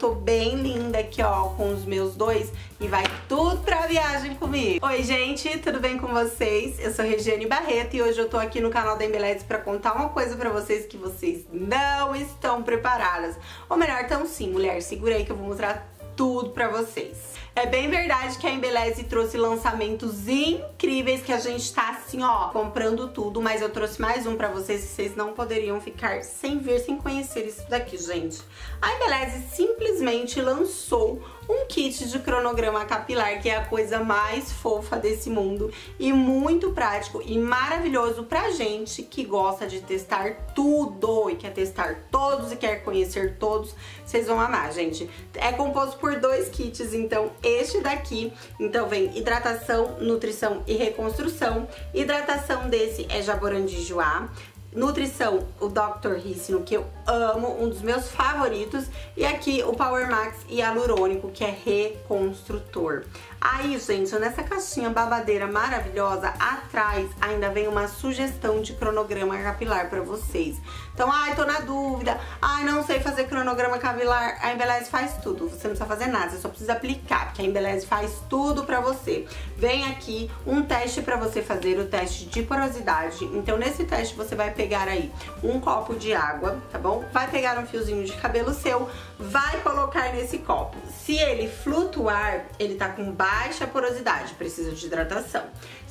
tô bem linda aqui, ó, com os meus dois e vai tudo pra viagem comigo. Oi, gente, tudo bem com vocês? Eu sou Regiane Barreto e hoje eu tô aqui no canal da Embeleze pra contar uma coisa pra vocês que vocês não estão preparadas. Ou melhor, tão sim, mulher, segura aí que eu vou mostrar tudo pra vocês. É bem verdade que a Embeleze trouxe lançamentos incríveis que a gente tá assim, ó, comprando tudo, mas eu trouxe mais um pra vocês que vocês não poderiam ficar sem ver, sem conhecer isso daqui, gente. A Embeleze simplesmente lançou um kit de cronograma capilar, que é a coisa mais fofa desse mundo e muito prático e maravilhoso pra gente que gosta de testar tudo e quer testar todos e quer conhecer todos. Vocês vão amar, gente. É composto por dois kits, então este daqui, então vem hidratação, nutrição e reconstrução. Hidratação desse é Jaborandijuá. Nutrição, o Dr. Ricino, que eu amo, um dos meus favoritos. E aqui o Power Max Hialurônico, que é reconstrutor. Aí, gente, nessa caixinha babadeira maravilhosa, atrás ainda vem uma sugestão de cronograma capilar pra vocês. Então, ai, tô na dúvida, ai, não sei fazer cronograma capilar, a Embeleze faz tudo. Você não precisa fazer nada, você só precisa aplicar, porque a Embeleze faz tudo pra você. Vem aqui um teste pra você fazer, o teste de porosidade. Então, nesse teste você vai pegar aí um copo de água, tá bom? Vai pegar um fiozinho de cabelo seu, vai colocar nesse copo. Se ele flutuar, ele tá com baixa porosidade, precisa de hidratação.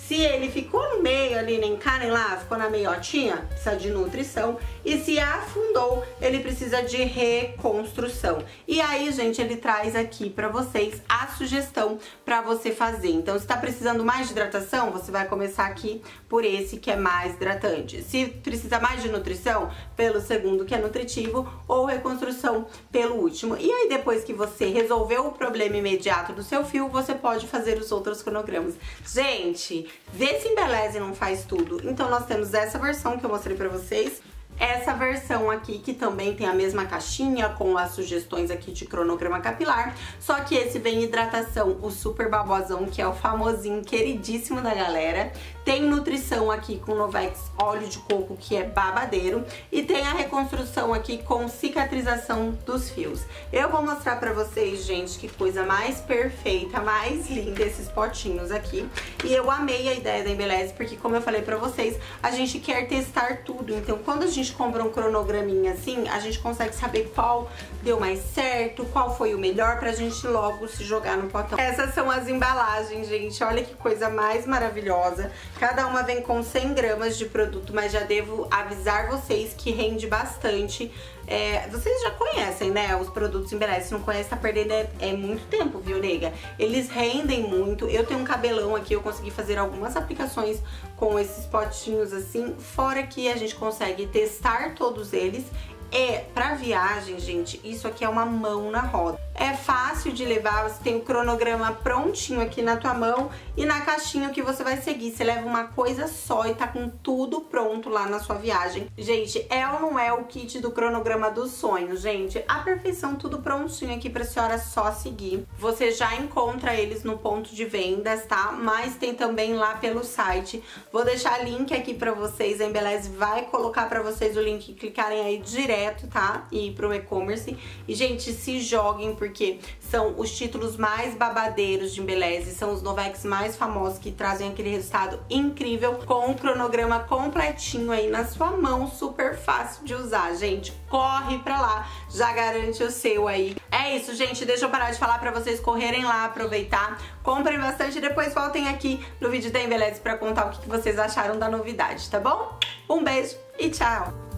Se ele ficou no meio ali, nem cá nem lá, ficou na meiotinha, precisa de nutrição. E se afundou, ele precisa de reconstrução. E aí, gente, ele traz aqui pra vocês a sugestão pra você fazer. Então, se tá precisando mais de hidratação, você vai começar aqui por esse que é mais hidratante. Se precisa mais de nutrição, pelo segundo que é nutritivo, ou reconstrução pelo último. E aí, depois que você resolveu o problema imediato do seu fio, você pode fazer os outros cronogramas. Gente, Vê se embeleze não faz tudo. Então nós temos essa versão que eu mostrei pra vocês essa versão aqui que também tem a mesma caixinha com as sugestões aqui de cronograma capilar, só que esse vem hidratação, o super babosão, que é o famosinho, queridíssimo da galera. Tem nutrição aqui com Novex óleo de coco, que é babadeiro, e tem a reconstrução aqui com cicatrização dos fios. Eu vou mostrar pra vocês, gente, que coisa mais perfeita, mais linda esses potinhos aqui. E eu amei a ideia da Embeleze, porque como eu falei pra vocês, a gente quer testar tudo. Então, quando a gente gente compra um cronograminha assim, a gente consegue saber qual deu mais certo, qual foi o melhor pra gente logo se jogar no potão. Essas são as embalagens, gente. Olha que coisa mais maravilhosa. Cada uma vem com 100 gramas de produto, mas já devo avisar vocês que rende bastante. É, vocês já conhecem, né, os produtos Embeleze. Se não conhece, tá perdendo é, é, muito tempo, viu, nega? Eles rendem muito. Eu tenho um cabelão aqui, eu consegui fazer algumas aplicações com esses potinhos assim. Fora que a gente consegue testar todos eles é, pra viagem, gente, isso aqui é uma mão na roda. É fácil de levar, você tem o cronograma prontinho aqui na tua mão e na caixinha que você vai seguir. Você leva uma coisa só e tá com tudo pronto lá na sua viagem. Gente, é ou não é o kit do cronograma dos sonhos, gente? A perfeição, tudo prontinho aqui pra senhora só seguir. Você já encontra eles no ponto de vendas, tá? Mas tem também lá pelo site. Vou deixar link aqui pra vocês, a Embeleze vai colocar pra vocês o link, clicarem aí direto direto, tá? E ir pro e-commerce. E, gente, se joguem, porque são os títulos mais babadeiros de Embeleze, são os Novex mais famosos que trazem aquele resultado incrível com um cronograma completinho aí na sua mão, super fácil de usar, gente. Corre pra lá, já garante o seu aí. É isso, gente, deixa eu parar de falar pra vocês correrem lá, aproveitar, comprem bastante e depois voltem aqui no vídeo da Embeleze pra contar o que vocês acharam da novidade, tá bom? Um beijo e tchau!